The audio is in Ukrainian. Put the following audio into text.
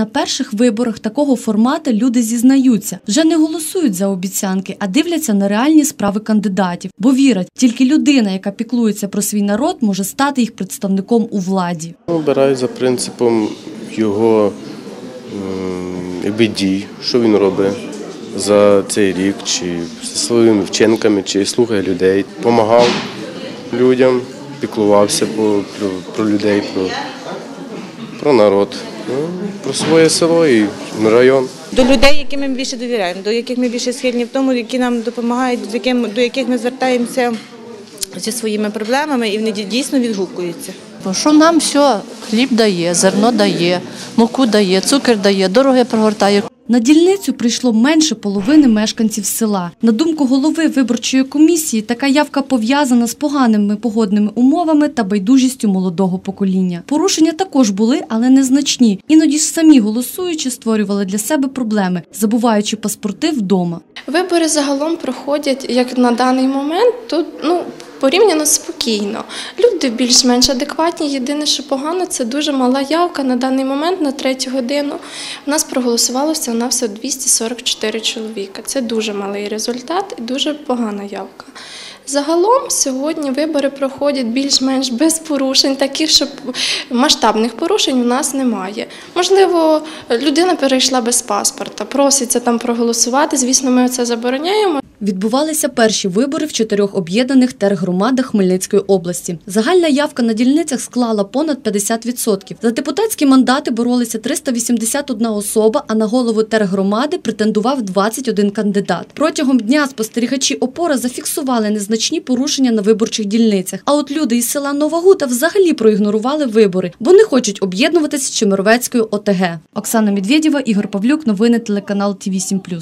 На перших виборах такого формату люди зізнаються, вже не голосують за обіцянки, а дивляться на реальні справи кандидатів, бо вірять, тільки людина, яка піклується про свій народ, може стати їх представником у владі. Обирають за принципом його якби, дій, що він робить за цей рік, чи своїми вчинками, чи слухає людей, допомагав людям, піклувався по- про, про людей, про, про народ, ну, про своє село і район. До людей, яким ми більше довіряємо, до яких ми більше схильні в тому, які нам допомагають, до яких ми звертаємося зі своїми проблемами, і вони дійсно відгукуються. Бо що нам все хліб дає, зерно дає, муку дає, цукер дає, дороги прогортає. На дільницю прийшло менше половини мешканців села. На думку голови виборчої комісії, така явка пов'язана з поганими погодними умовами та байдужістю молодого покоління. Порушення також були, але незначні. Іноді ж самі голосуючі створювали для себе проблеми, забуваючи паспорти вдома. Вибори загалом проходять як на даний момент, тут ну. Порівняно спокійно. Люди більш-менш адекватні. Єдине, що погано, це дуже мала явка. На даний момент на третю годину у нас проголосувало всього на все 244 чоловіка. Це дуже малий результат і дуже погана явка. Загалом сьогодні вибори проходять більш-менш без порушень, таких, що масштабних порушень у нас немає. Можливо, людина перейшла без паспорта, проситься там проголосувати. Звісно, ми це забороняємо. Відбувалися перші вибори в чотирьох об'єднаних тергромадах Хмельницької області. Загальна явка на дільницях склала понад 50%. За депутатські мандати боролися 381 особа, а на голову тергромади претендував 21 кандидат. Протягом дня спостерігачі опора зафіксували незначні порушення на виборчих дільницях. А от люди із села Нова Гута взагалі проігнорували вибори, бо не хочуть об'єднуватися з Чемеровецькою ОТГ. Оксана Медведєва, Ігор Павлюк, новини телеканал TV7+.